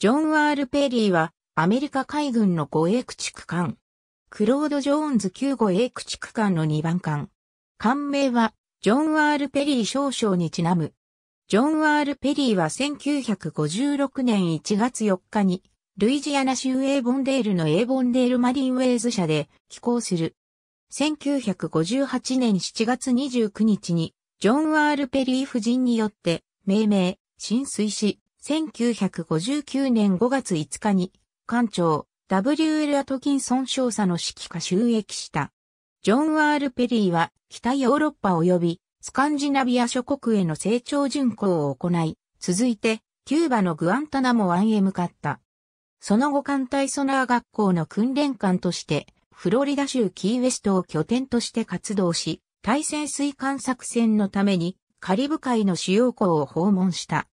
ジョン・ワール・ペリーはアメリカ海軍の護衛駆逐艦。クロード・ジョーンズ9護衛駆逐艦の2番艦。艦名はジョン・ワール・ペリー少将にちなむ。ジョン・ワール・ペリーは1956年1月4日にルイジアナ州エーボンデールのエーボンデールマリンウェイズ社で寄港する。1958年7月29日にジョン・ワール・ペリー夫人によって命名、浸水し、1959年5月5日に、艦長、W.L. アトキンソン少佐の指揮下収益した。ジョン・ワール・ペリーは、北ヨーロッパ及び、スカンジナビア諸国への成長巡航を行い、続いて、キューバのグアンタナモ湾へ向かった。その後艦隊ソナー学校の訓練艦として、フロリダ州キーウェストを拠点として活動し、対潜水艦作戦のために、カリブ海の主要港を訪問した。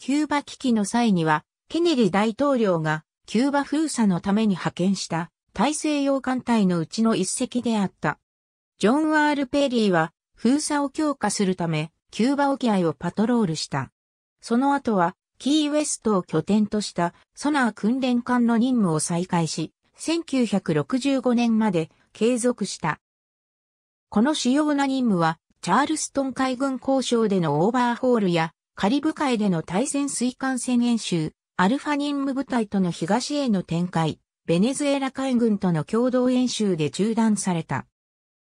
キューバ危機の際には、ケネディ大統領がキューバ封鎖のために派遣した大西洋艦隊のうちの一隻であった。ジョン・ワール・ペリーは封鎖を強化するため、キューバ沖合をパトロールした。その後は、キーウェストを拠点としたソナー訓練艦の任務を再開し、1965年まで継続した。この主要な任務は、チャールストン海軍交渉でのオーバーホールやカリブ海での対戦水艦戦演習、アルファ任務部隊との東への展開、ベネズエラ海軍との共同演習で中断された。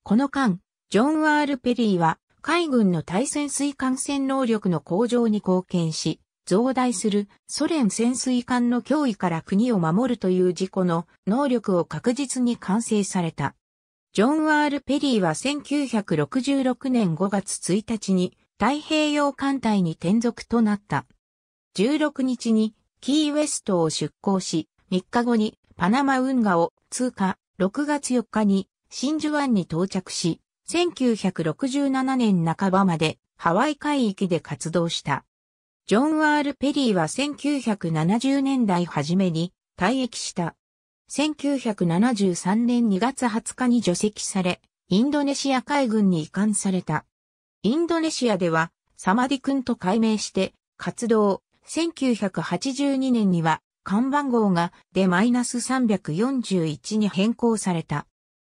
この間、ジョン・ワール・ペリーは海軍の対潜水艦戦能力の向上に貢献し、増大するソ連潜水艦の脅威から国を守るという事故の能力を確実に完成された。ジョン・ワール・ペリーは1966年5月1日に太平洋艦隊に転属となった。16日にキーウェストを出港し、3日後にパナマ運河を通過、6月4日に真珠湾に到着し、1967年半ばまでハワイ海域で活動した。ジョン・ワール・ペリーは1970年代初めに退役した。1973年2月20日に除籍され、インドネシア海軍に移管された。インドネシアでは、サマディ君と改名して活動。1982年には、看板号がでマイナス341に変更された。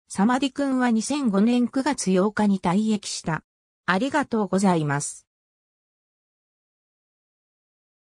サマディ君は2005年9月8日に退役した。ありがとうございます。